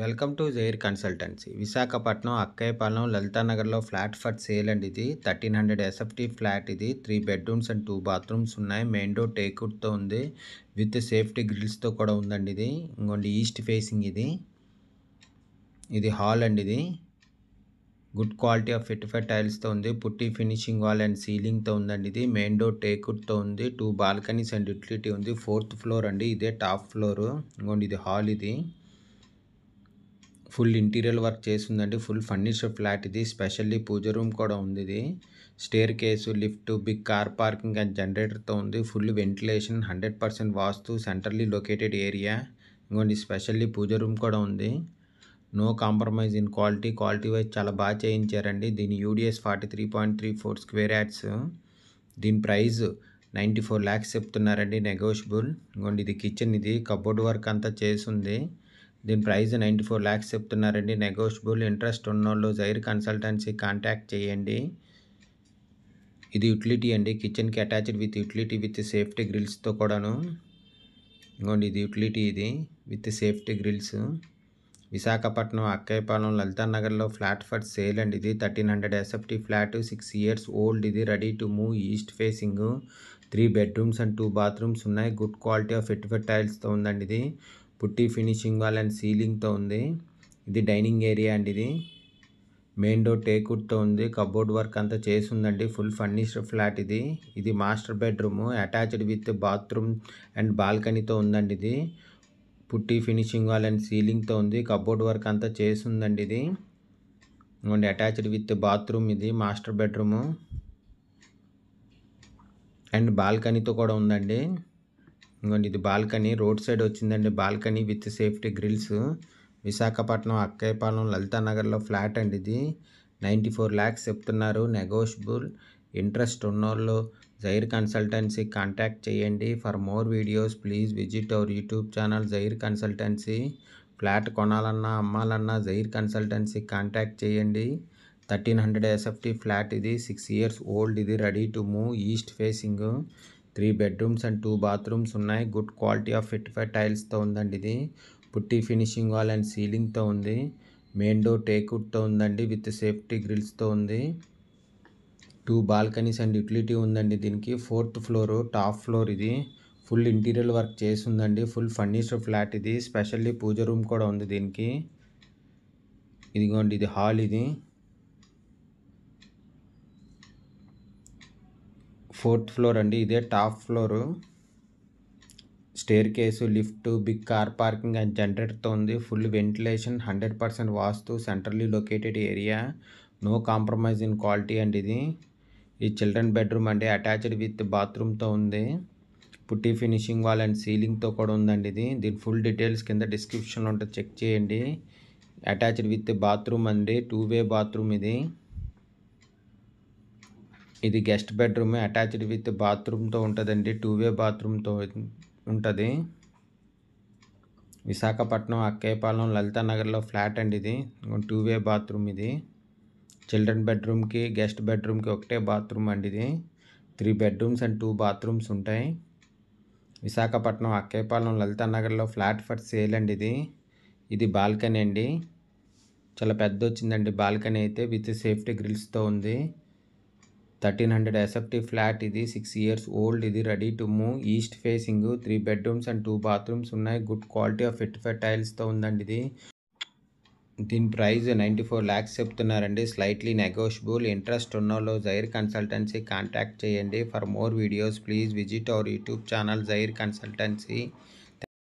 Welcome to Jair consultancy. Visakhapatnam Akkayyapalem లలితానగర్లో flat for sale అండి ఇది thirteen hundred SFT flat ఇది. Three bedrooms and two bathrooms ఉన్నాయి. Main door టేక్వుడ్తో ఉంది. With safety గ్రిల్స్తో కూడా ఉందండి ఇది. ఇంకోండి ఈస్ట్ ఫేసింగ్ ఇది. ఇది హాల్ అండి ఇది. గుడ్ క్వాలిటీ ఆఫ్ ఫిట్ఫైడ్ టైల్స్తో ఉంది. పుట్టి ఫినిషింగ్ వాల్ అండ్ సీలింగ్తో ఉందండి ఇది. మెయిన్ డోర్ టేక్వుడ్తో ఉంది. టూ బాల్కనీస్ అండ్ యూటిలిటీ ఉంది. ఫోర్త్ ఫ్లోర్ అండి. ఇదే టాప్ ఫ్లోర్. ఇంకోండి ఇది హాల్ ఇది. ఫుల్ ఇంటీరియర్ వర్క్ చేసిందండి ఫుల్ ఫర్నిచర్ ఫ్లాట్ ఇది. స్పెషల్లీ పూజ రూమ్ కూడా ఉంది ఇది. Staircase lift big car parking and జనరేటర్తో ఉంది. Full ventilation hundred percent vastu centrally located area. ఇంకోండి స్పెషల్లీ పూజ రూమ్ కూడా ఉంది. No compromise in quality. Quality wise చాలా బాగా చేయించారండి. దీని UDS forty three point three four square yards. దీని ప్రైస్ నైంటీ ఫోర్ ల్యాక్స్ చెప్తున్నారండి నెగోషియబుల్. ఇంకోండి ఇది కిచెన్ ఇది. కబోర్డ్ వర్క్ అంతా చేసింది దీని ప్రైస్ నైంటీ ఫోర్ ల్యాక్స్ చెప్తున్నారండి. నెగోషియబుల్ ఇంట్రెస్ట్ ఉన్నోళ్ళు జైర్ కన్సల్టెన్సీ కాంటాక్ట్ చేయండి. ఇది యూటిలిటీ అండి. కిచెన్కి attached with utility with safety గ్రిల్స్తో కూడాను. ఇంకోండి ఇది యూటిలిటీ ఇది. With safety grills Visakhapatnam Akkayyapalem Lalitha నగర్లో ఫ్లాట్ ఫర్ సేల్ అండి. ఇది thirteen hundred SFT flat six years old ఇది ready to move east facing three bedrooms and two bathrooms ఉన్నాయి. Good quality of fit fit టైల్స్తో ఉందండి ఇది. పుట్టి finishing wall and సీలింగ్తో ఉంది. ఇది డైనింగ్ ఏరియా అండి ఇది. మెయిన్ డోర్ టేకుడ్తో ఉంది. కబోర్డ్ వర్క్ అంతా చేసి ఉందండి ఫుల్ ఫర్నిష్డ్ ఫ్లాట్ ఇది. ఇది master bedroom. Attached with bathroom and బాల్కనీతో ఉందండి ఇది. పుట్టి ఫినిషింగ్ వాల్ అండ్ సీలింగ్తో ఉంది. కబోర్డ్ వర్క్ అంతా చేసి ఉందండి ఇది. అండ్ అటాచ్డ్ విత్ బాత్రూమ్ ఇది. మాస్టర్ బెడ్రూము అండ్ బాల్కనీతో కూడా ఉందండి. ఇంకోండి ఇది బాల్కనీ. రోడ్ సైడ్ వచ్చిందండి balcony with safety grills. Visakhapatnam Akkayyapalem లలితానగర్లో flat అండి ఇది. నైంటీ ఫోర్ ల్యాక్స్ చెప్తున్నారు. నెగోషియబుల్ ఇంట్రెస్ట్ ఉన్నోళ్ళు జైర్ కన్సల్టెన్సీ కాంటాక్ట్ చేయండి. For more videos please visit our YouTube channel Jair consultancy. Flat కొనాలన్నా అమ్మాలన్నా జైర్ కన్సల్టెన్సీ కాంటాక్ట్ చేయండి. థర్టీన్ హండ్రెడ్ ఎస్ఎఫ్టీ ఫ్లాట్ ఇది. సిక్స్ ఇయర్స్ ఓల్డ్ ఇది. Ready to move east facing. Three bedrooms and two bathrooms ఉన్నాయి. Good quality of ఫిట్ఫై టైల్స్తో ఉందండి ఇది. పుట్టి ఫినిషింగ్ వాల్ అండ్ సీలింగ్తో ఉంది. మెయిన్ డోర్ టేక్వుడ్తో ఉందండి విత్ సేఫ్టీ గ్రిల్స్తో ఉంది. టూ బాల్కనీస్ అండ్ యూటిలిటీ ఉందండి దీనికి. ఫోర్త్ ఫ్లోర్ టాప్ ఫ్లోర్ ఇది. ఫుల్ ఇంటీరియర్ వర్క్ చేసి ఉందండి. ఫుల్ ఫర్నిచర్ ఫ్లాట్ ఇది. స్పెషల్లీ పూజ రూమ్ కూడా ఉంది దీనికి. ఇదిగోండి ఇది హాల్ ఇది. ఫోర్త్ ఫ్లోర్ అండి. ఇదే top floor. Staircase lift big car parking and జనరేటర్తో ఉంది. Full ventilation hundred percent vastu centrally located area. No compromise in quality అండి ఇది. ఈ చిల్డ్రన్ బెడ్రూమ్ అండి. అటాచ్డ్ విత్ బాత్రూమ్తో ఉంది. పుట్టి ఫినిషింగ్ వాల్ అండ్ సీలింగ్తో కూడా ఉందండి ఇది. దీని ఫుల్ డీటెయిల్స్ కింద డిస్క్రిప్షన్లో ఉంటుంది. చెక్ చేయండి. అటాచ్డ్ విత్ బాత్రూమ్ అండి. టూ వే బాత్రూమ్ ఇది. ఇది గెస్ట్ బెడ్రూమ్ అటాచ్డ్ విత్ బాత్రూమ్తో ఉంటుందండి. టూ వే బాత్రూమ్తో ఉంటుంది. విశాఖపట్నం అక్కేపాలెం లలితా నగర్లో ఫ్లాట్ అండి ఇది. టూ వే బాత్రూమ్ ఇది. చిల్డ్రన్ బెడ్రూమ్కి గెస్ట్ బెడ్రూమ్కి ఒకటే బాత్రూమ్ అండి ఇది. Three bedrooms and two bathrooms ఉంటాయి. విశాఖపట్నం అక్కేపాలెం లలితా నగర్లో ఫ్లాట్ ఫర్ సేల్ అండి ఇది. ఇది బాల్కనీ అండి. చాలా పెద్ద వచ్చిందండి బాల్కనీ అయితే విత్ సేఫ్టీ గ్రిల్స్తో ఉంది. థర్టీన్ హండ్రెడ్ ఎస్ఎఫ్టీ ఫ్లాట్ ఇది సిక్స్ ఇయర్స్ ఓల్డ్ ఇది ready to move. East facing three bedrooms and two bathrooms ఉన్నాయి. Good quality of fit five టైల్స్తో ఉందండి ఇది. దీని ప్రైస్ నైంటీ ఫోర్ ల్యాక్స్ చెప్తున్నారండి. Slightly negotiable. ఇంట్రెస్ట్ ఉన్నోళ్ళు జైర్ కన్సల్టెన్సీ కాంటాక్ట్ చేయండి. For more videos please visit our YouTube channel Jair consultancy.